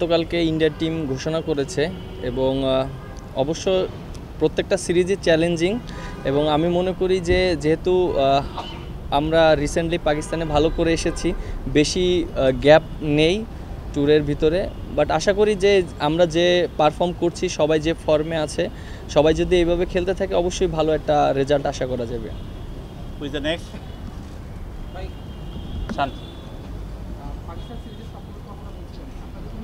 গতকালকে ইন্ডিয়ার টিম ঘোষণা করেছে এবং অবশ্য প্রত্যেকটা সিরিজই চ্যালেঞ্জিং এবং আমি মনে করি যে যেহেতু আমরা রিসেন্টলি পাকিস্তানে ভালো করে এসেছি বেশি গ্যাপ নেই ট্যুরের ভিতরে বাট আশা করি যে আমরা যে পারফর্ম করছি সবাই যে ফর্মে আছে সবাই যদি এইভাবে খেলতে থাকে অবশ্যই ভালো একটা রেজাল্ট আশা করা যাবে। Who is the next? Shan. Pakistan সিরিজের সফল কখনো বলছিলেন আপনাদের ইন্ডিয়া সবচেয়ে বড় চ্যালেঞ্জ কি আহ,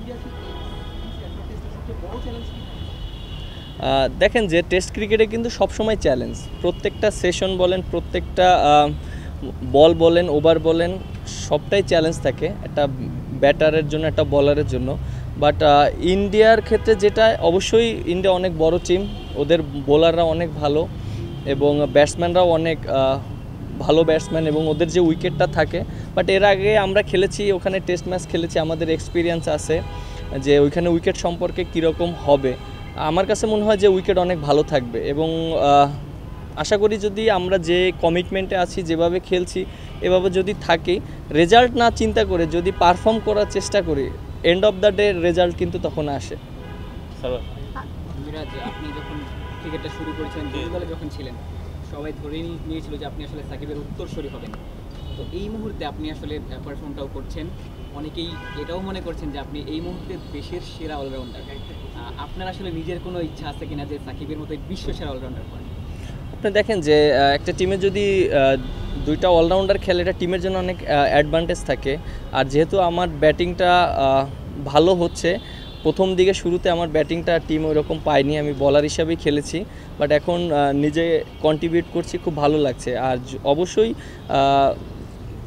দেখেন যে টেস্ট ক্রিকেটে কিন্তু সবসময় চ্যালেঞ্জ প্রত্যেকটা সেশন বলেন, প্রত্যেকটা বল বলেন ওভার বলেন, সবটাই চ্যালেঞ্জ থাকে। একটা ব্যাটারের জন্য, একটা বলারের জন্য। বাট ইন্ডিয়ার ক্ষেত্রে যেটা, অবশ্যই ইন্ডিয়া অনেক বড় টিম ওদের বোলাররা অনেক ভালো এবং ব্যাটসম্যানরাও অনেক ভালো ব্যাটসম্যান এবং ওদের যে উইকেটটা থাকে। বাট এর আগে আমরা খেলেছি, ওখানে টেস্ট ম্যাচ খেলেছি, আমাদের এক্সপিরিয়েন্স আছে। যে ওইখানে উইকেট সম্পর্কে কীরকম হবে। আমার কাছে মনে হয় যে উইকেট অনেক ভালো থাকবে এবং আশা করি যদি আমরা যে কমিটমেন্টে আছি যেভাবে খেলছি এভাবে যদি থাকি রেজাল্ট না চিন্তা করে যদি পারফর্ম করার চেষ্টা করি end of the day result কিন্তু তখন আসে। আপনি যখন ক্রিকেটটা শুরু করেছিলেন দলে যখন ছিলেন সবাই ধরে নিয়েছিল যে আপনি আসলে সাকিবের উত্তরসূরি হবেন। তো এই মুহূর্তে আপনি আসলে পারফর্মটাও করছেন। অনেকেই এটাও মনে করছেন যে আপনি এই মুহূর্তে দেশের সেরা অলরাউন্ডার আপনার আসলে নিজের কোনো ইচ্ছা আছে কিনা যে সাকিবের মতো বিশ্ব সেরা অলরাউন্ডার করেন আপনি দেখেন যে একটা টিমে যদি দুইটা অলরাউন্ডার খেলে, এটা টিমের জন্য অনেক অ্যাডভান্টেজ থাকে। আর যেহেতু আমার ব্যাটিংটা ভালো হচ্ছে, প্রথম দিকে শুরুতে আমার ব্যাটিংটা টিম ওরকম পাইনি আমি বলার হিসাবেই খেলেছি। বাট এখন নিজে কন্ট্রিবিউট করছি, খুব ভালো লাগছে। আর অবশ্যই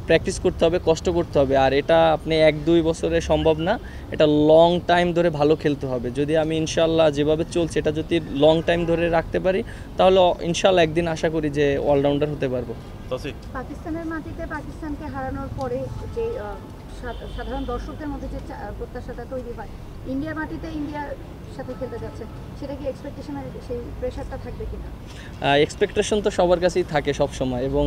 প্র্যাকটিস করতে হবে কষ্ট করতে হবে। আর এটা আপনি এক দুই বছরে সম্ভব না এটা লং টাইম ধরে ভালো খেলতে হবে। যদি আমি ইনশাল্লাহ যেভাবে চলছে এটা যদি লং টাইম ধরে রাখতে পারি তাহলে ইনশাল্লাহ একদিন আশা করি যে অলরাউন্ডার হতে পারব। পাকিস্তানের মাটিতে পাকিস্তানকে হারানোর পরে যে সাধারণ দর্শকদের মধ্যে যে প্রত্যাশাটা তৈরি হয়, ইন্ডিয়া মাটিতে ইন্ডিয়ার সাথে খেলতে যাচ্ছে, সেটা কি এক্সপেকটেশনের সেই প্রেশারটা থাকবে কিনা? এক্সপেকটেশন তো সবার কাছেই থাকে সব সময় এবং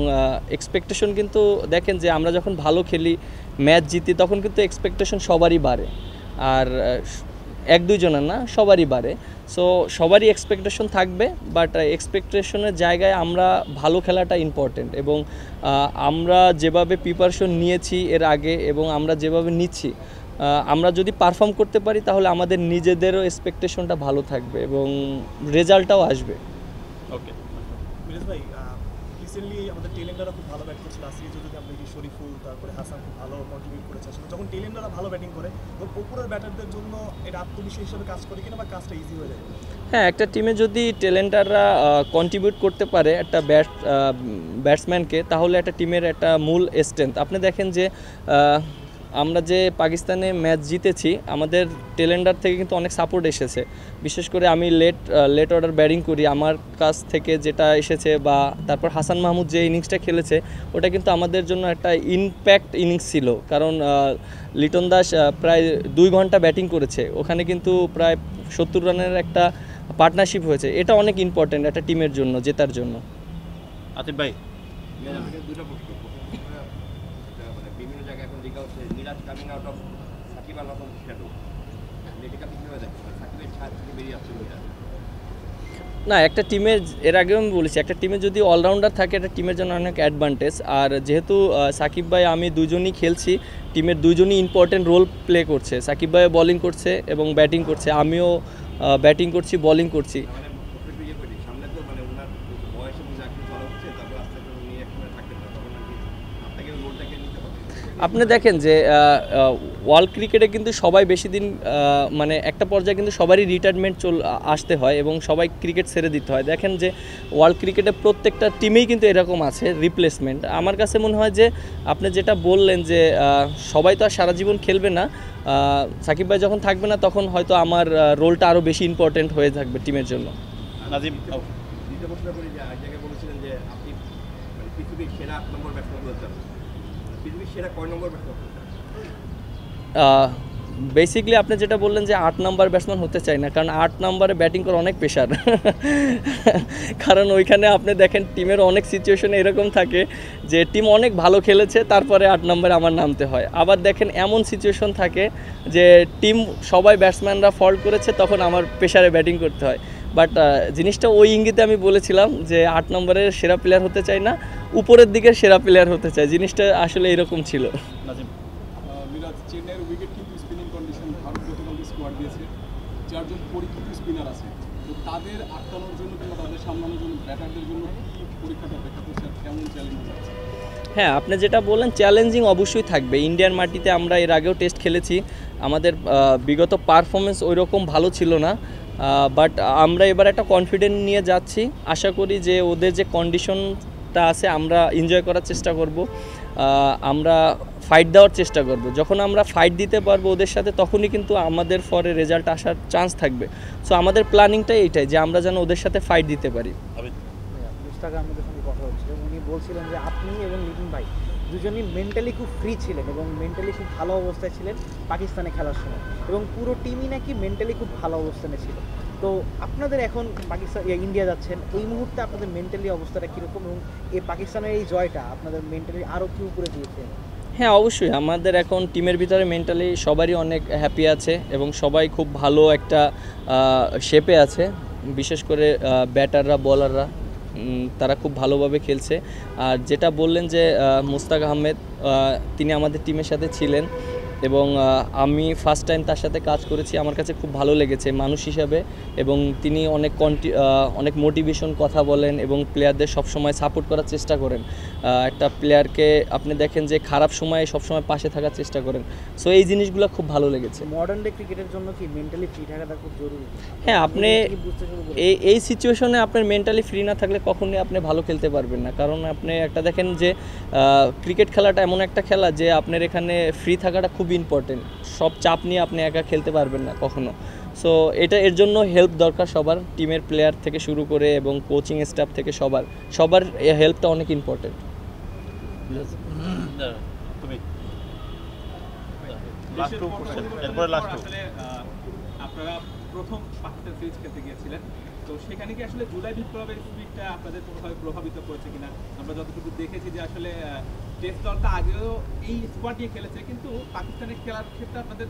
এক্সপেকটেশন কিন্তু দেখেন যে আমরা যখন ভালো খেলি ম্যাচ জিতি, তখন কিন্তু এক্সপেকটেশন সবারই বাড়ে। আর এক দুইজনের না, সবারই বাড়ে। সো সবারই এক্সপেকটেশন থাকবে বাট এক্সপেকটেশনের জায়গায় আমরা ভালো খেলাটা ইম্পর্টেন্ট এবং আমরা যেভাবে প্রিপারেশন নিয়েছি এর আগে এবং আমরা যেভাবে নিচ্ছি আমরা যদি পারফর্ম করতে পারি তাহলে আমাদের নিজেদেরও এক্সপেকটেশনটা ভালো থাকবে এবং রেজাল্টটাও আসবে। ওকে ভাই রিসেন্টলি আমাদের টেলেন্ডাররা খুব ভালো ব্যাট করছিল আজকে যদি আমরা দেখি শরীফুল তারপরে হাসান খুব ভালো কন্ট্রিবিউট করেছে। আসলে যখন টেলেন্ডাররা ভালো ব্যাটিং করে, তখন ওপরের ব্যাটারদের জন্য এটা আত্মবিশ্বাস হিসেবে কাজ করে কিনা বা কাজটা ইজি হয়ে যায়? হ্যাঁ একটা টিমে যদি টেলেন্ডাররা কন্ট্রিবিউট করতে পারে একটা ব্যাট ব্যাটসম্যানকে তাহলে একটা টিমের একটা মূল স্ট্রেংথ আপনি দেখেন যে আমরা যে পাকিস্তানে ম্যাচ জিতেছি আমাদের টেলেন্ডার থেকে কিন্তু অনেক সাপোর্ট এসেছে। বিশেষ করে আমি লেট লেট অর্ডার ব্যাটিং করি। আমার কাছ থেকে যেটা এসেছে বা তারপর হাসান মাহমুদ যে ইনিংসটা খেলেছে ওটা কিন্তু আমাদের জন্য একটা ইনপ্যাক্ট ইনিংস ছিল। কারণ লিটন দাস প্রায় দুই ঘণ্টা ব্যাটিং করেছে। ওখানে কিন্তু প্রায় সত্তর রানের একটা পার্টনারশিপ হয়েছে। এটা অনেক ইম্পর্ট্যান্ট একটা টিমের জন্য জেতার জন্য। bhai. আপনাকে দুটো প্রশ্ন প্রথমে মানে বিভিন্ন এখন দেখা হচ্ছে, Miraz coming out of shadow সাকিবের ছাদ থেকে বেরিয়ে আসছে মিরাজ। না, একটা টিমের এর আগেও আমি বলেছি, একটা টিমে যদি অলরাউন্ডার থাকে, একটা টিমের জন্য অনেক অ্যাডভান্টেজ আর যেহেতু সাকিব ভাই, আমি দুজনই খেলছি টিমের দুজনই ইম্পর্টেন্ট রোল প্লে করছে। সাকিব ভাই বোলিং করছে এবং ব্যাটিং করছে। আমিও ব্যাটিং করছি বোলিং করছি। আপনি দেখেন যে ওয়ার্ল্ড ক্রিকেটে কিন্তু সবাই বেশি দিন মানে একটা পর্যায়ে কিন্তু সবারই রিটায়ারমেন্ট চল আসতে হয় এবং সবাই ক্রিকেট ছেড়ে দিতে হয়। দেখেন যে, ওয়ার্ল্ড ক্রিকেটে প্রত্যেকটা টিমেই কিন্তু এরকম আছে রিপ্লেসমেন্ট আমার কাছে মনে হয় যে, আপনি যেটা বললেন যে সবাই তো আর সারা জীবন খেলবে না সাকিব ভাই যখন থাকবে না, তখন হয়তো আমার রোলটা আরও বেশি ইম্পর্টেন্ট হয়ে থাকবে টিমের জন্য। প্রশ্ন করি যে বলেছিলেন যে, আপনি মানে পৃথিবীর সেরা নম্বর ব্যাটসম্যান বেসিকলি আপনি যেটা বললেন যে আট নাম্বার ব্যাটসম্যান হতে চাই না, কারণ আট নাম্বারে ব্যাটিং করা অনেক প্রেশার কারণ ওইখানে আপনি দেখেন টিমের অনেক সিচুয়েশনে এরকম থাকে যে টিম অনেক ভালো খেলেছে, তারপরে আট নম্বরে আমার নামতে হয়। আবার দেখেন এমন সিচুয়েশন থাকে যে টিম সবাই ব্যাটসম্যানরা ফল্ট করেছে, তখন আমার প্রেশারে ব্যাটিং করতে হয়। বাট জিনিসটা ওই ইঙ্গিতে আমি বলেছিলাম যে আট নম্বরের সেরা প্লেয়ার হতে চাই না উপরের দিকের সেরা প্লেয়ার হতে চাই। জিনিসটা আসলে এরকম ছিল। চেন্নাইয়ের উইকেট কিন্তু স্পিনিং কন্ডিশন ভারত গতকাল স্কোয়াড দিয়েছে। চারজন পরীক্ষিত স্পিনার আছে। তো তাদের আটকানোর জন্য কিংবা তাদের সামলানোর জন্য ব্যাটারদের জন্য কি পরীক্ষাটা অপেক্ষা করছে আর কেমন চ্যালেঞ্জ আছে? হ্যাঁ আপনি যেটা বললেন চ্যালেঞ্জিং অবশ্যই থাকবে। ইন্ডিয়ান মাটিতে আমরা এর আগেও টেস্ট খেলেছি। আমাদের বিগত পারফরমেন্স ওই রকম ভালো ছিল না। বাট আমরা এবার একটা কনফিডেন্ট নিয়ে যাচ্ছি। আশা করি যে ওদের যে কন্ডিশনটা আছে আমরা এনজয় করার চেষ্টা করব। আমরা ফাইট দেওয়ার চেষ্টা করব। যখন আমরা ফাইট দিতে পারব ওদের সাথে তখনই কিন্তু আমাদের ফরে রেজাল্ট আসার চান্স থাকবে। সো আমাদের প্ল্যানিংটাই এইটাই যে আমরা যেন ওদের সাথে ফাইট দিতে পারি। মুস্তাক আহমেদের সঙ্গে কথা হচ্ছিল উনি বলছিলেন যে আপনি এবং লিটন ভাই। দুজনই মেন্টালি খুব ফ্রি ছিলেন এবং মেন্টালি খুব ভালো অবস্থায় ছিলেন পাকিস্তানে খেলার সময়। এবং পুরো টিমই নাকি মেন্টালি খুব ভালো অবস্থানে ছিল। তো আপনাদের এখন পাকিস্তান ইয়ে, ইন্ডিয়া যাচ্ছেন এই মুহূর্তে আপনাদের মেন্টালি অবস্থাটা কীরকম এবং এই পাকিস্তানের এই জয়টা আপনাদের মেন্টালি আরও কি উপরে দিয়েছে? হ্যাঁ অবশ্যই। আমাদের এখন টিমের ভিতরে মেন্টালি সবারই অনেক হ্যাপি আছে এবং সবাই খুব ভালো একটা শেপে আছে। বিশেষ করে ব্যাটাররা বলাররা তারা খুব ভালোভাবে খেলছে। আর যেটা বললেন যে মুস্তাক আহমেদ তিনি আমাদের টিমের সাথে ছিলেন। এবং আমি ফার্স্ট টাইম তার সাথে কাজ করেছি আমার কাছে খুব ভালো লেগেছে মানুষ হিসাবে এবং তিনি অনেক কন্টি অনেক মোটিভেশন কথা বলেন এবং প্লেয়ারদের সবসময় সাপোর্ট করার চেষ্টা করেন। একটা প্লেয়ারকে আপনি দেখেন যে খারাপ সময়ে সবসময় পাশে থাকার চেষ্টা করেন। সো এই জিনিসগুলো খুব ভালো লেগেছে। মডার্ন ডে ক্রিকেটের জন্য কি মেন্টালি ফ্রি থাকাটা খুব জরুরি? হ্যাঁ আপনি বুঝতে এই এই সিচুয়েশনে আপনার মেন্টালি ফ্রি না থাকলে কখনোই আপনি ভালো খেলতে পারবেন না। কারণ আপনি একটা দেখেন যে ক্রিকেট খেলাটা এমন একটা খেলা যে আপনার এখানে ফ্রি থাকাটা খুব ইম্পর্টেন্ট সব চাপ নিয়ে আপনি একা খেলতে পারবেন না কখনো। সো এটা এর জন্য হেল্প দরকার সবার টিমের প্লেয়ার থেকে শুরু করে এবং কোচিং স্টাফ থেকে সবার। সবার হেল্পটা অনেক ইম্পর্টেন্ট আপনারা প্রথম পাকিস্তান সিরিজ খেলতে গিয়েছিলেন। তো সেখানে কি আসলে জুলাই বিপ্লবের স্পিডটা আপনাদের কোনোভাবে প্রভাবিত করেছে কিনা? আমরা যতটুকু দেখেছি যে আসলে আগেও এই স্কোয়াড নিয়ে খেলেছে, কিন্তু পাকিস্তানের খেলার ক্ষেত্রে আপনাদের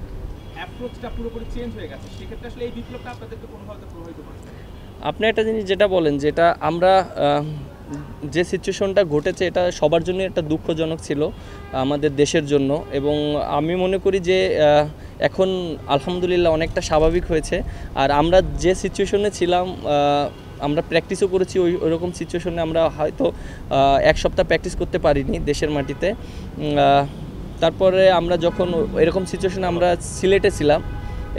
অ্যাপ্রোচটা পুরোপুরি চেঞ্জ হয়ে গেছে। সেক্ষেত্রে আসলে এই বিপ্লবটা আপনাদেরকে কোনোভাবে প্রভাবিত আপনি একটা জিনিস যেটা বলেন, যেটা আমরা যে সিচুয়েশনটা ঘটেছে, এটা সবার জন্য একটা দুঃখজনক ছিল, আমাদের দেশের জন্য। এবং আমি মনে করি যে এখন আলহামদুলিল্লাহ অনেকটা স্বাভাবিক হয়েছে। আর আমরা যে সিচুয়েশনে ছিলাম আমরা প্র্যাকটিসও করেছি ওই ওইরকম সিচুয়েশনে আমরা হয়তো এক সপ্তাহ প্র্যাকটিস করতে পারিনি দেশের মাটিতে। তারপরে আমরা যখন এরকম সিচুয়েশনে আমরা সিলেটে ছিলাম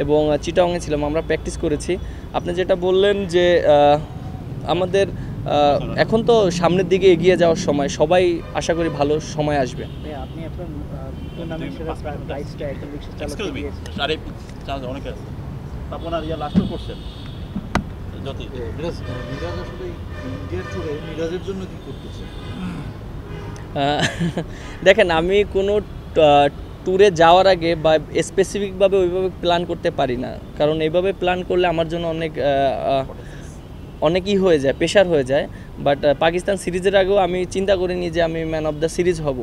এবং চিটাংয়ে ছিলাম আমরা প্র্যাকটিস করেছি। আপনি যেটা বললেন যে আমাদের এখন তো সামনের দিকে এগিয়ে যাওয়ার সময় সবাই আশা করি ভালো সময় আসবে। আপনি আপনার অনেক মিরাজ মিরাজ আসলে ইন্ডিয়ার ট্যুরে মিরাজের জন্য কি করতেছে দেখেন আমি কোনো ট্যুরে যাওয়ার আগে বা স্পেসিফিকভাবে ওইভাবে প্ল্যান করতে পারি না। কারণ এইভাবে প্ল্যান করলে আমার জন্য অনেক অনেকই হয়ে যায় প্রেশার হয়ে যায়। বাট পাকিস্তান সিরিজের আগেও আমি চিন্তা করিনি যে আমি ম্যান অফ দ্য সিরিজ হব।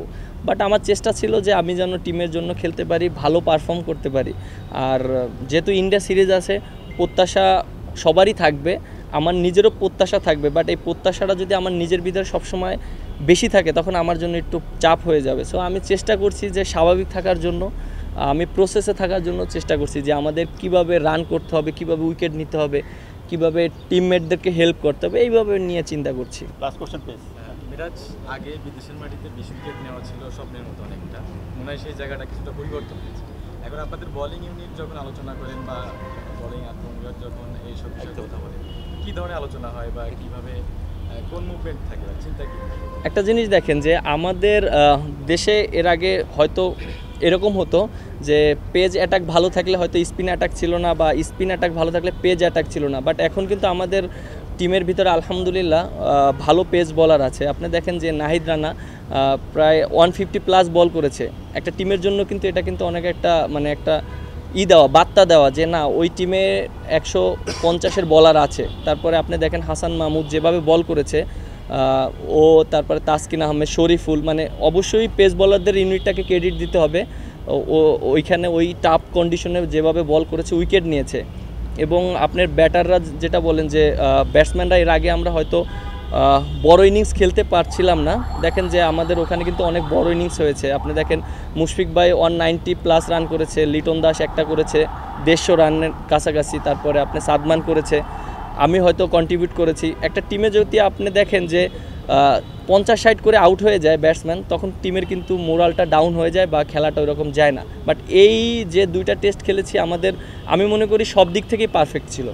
বাট আমার চেষ্টা ছিল যে আমি যেন টিমের জন্য খেলতে পারি ভালো পারফর্ম করতে পারি। আর যেহেতু ইন্ডিয়া সিরিজ আছে প্রত্যাশা সবারই থাকবে আমার নিজেরও প্রত্যাশা থাকবে বাট এই প্রত্যাশাটা যদি আমার নিজের ভিতরে সবসময় বেশি থাকে তখন আমার জন্য একটু চাপ হয়ে যাবে। সো আমি চেষ্টা করছি যে স্বাভাবিক থাকার জন্য আমি প্রসেসে থাকার জন্য চেষ্টা করছি যে আমাদের কীভাবে রান করতে হবে কীভাবে উইকেট নিতে হবে কীভাবে টিমমেটদেরকে হেল্প করতে হবে এইভাবে নিয়ে চিন্তা করছি। লাস্ট কোশ্চেন প্লিজ মিরাজ আগে বিদেশের মাটিতে বিশ উইকেট নেওয়া ছিল স্বপ্নের মতো অনেকটা। মনে হয় সেই জায়গাটা কিছুটা পরিবর্তন হয়েছে। এখন আপনাদের বোলিং ইউনিট যখন আলোচনা করেন বা যখন এইসব বিষয়ে কথা বলেন কী ধরনের আলোচনা হয় বা কীভাবে কোন মুভমেন্ট থাকে চিন্তা কী একটা জিনিস দেখেন যে আমাদের দেশে এর আগে হয়তো এরকম হতো যে পেজ অ্যাটাক ভালো থাকলে হয়তো স্পিন অ্যাটাক ছিল না বা স্পিন অ্যাটাক ভালো থাকলে পেজ অ্যাটাক ছিল না। বাট এখন কিন্তু আমাদের টিমের ভিতরে আলহামদুলিল্লাহ ভালো পেজ বলার আছে। আপনি দেখেন যে নাহিদ রানা প্রায় ওয়ান ফিফটি প্লাস বল করেছে। একটা টিমের জন্য কিন্তু এটা কিন্তু অনেক একটা মানে একটা ই দেওয়া, বার্তা দেওয়া যে না, ওই টিমে একশো পঞ্চাশের বলার আছে। তারপরে আপনি দেখেন হাসান মাহমুদ যেভাবে বল করেছে ও তারপরে তাসকিন আহমেদ, শরীফুল মানে অবশ্যই পেস বলারদের ইউনিটটাকে ক্রেডিট দিতে হবে। ও- ওইখানে ওই টাফ কন্ডিশনে যেভাবে বল করেছে উইকেট নিয়েছে। এবং আপনার ব্যাটাররা যেটা বলেন যে ব্যাটসম্যানরা এর আগে আমরা হয়তো বড় ইনিংস খেলতে পারছিলাম না। দেখেন যে আমাদের ওখানে কিন্তু অনেক বড় ইনিংস হয়েছে। আপনি দেখেন মুশফিক ভাই ওয়ান নাইনটি প্লাস রান করেছে, লিটন দাস একটা করেছে, দেড়শো রানের কাছাকাছি, তারপরে আপনি সাদমান করেছে। আমি হয়তো কন্ট্রিবিউট করেছি। একটা টিমে যদি আপনি দেখেন যে পঞ্চাশ ষাট করে আউট হয়ে যায় ব্যাটসম্যান তখন টিমের কিন্তু মোরালটা ডাউন হয়ে যায় বা খেলাটা ওইরকম যায় না। বাট এই যে দুইটা টেস্ট খেলেছি, আমাদের, আমি মনে করি সব দিক থেকেই পারফেক্ট ছিল।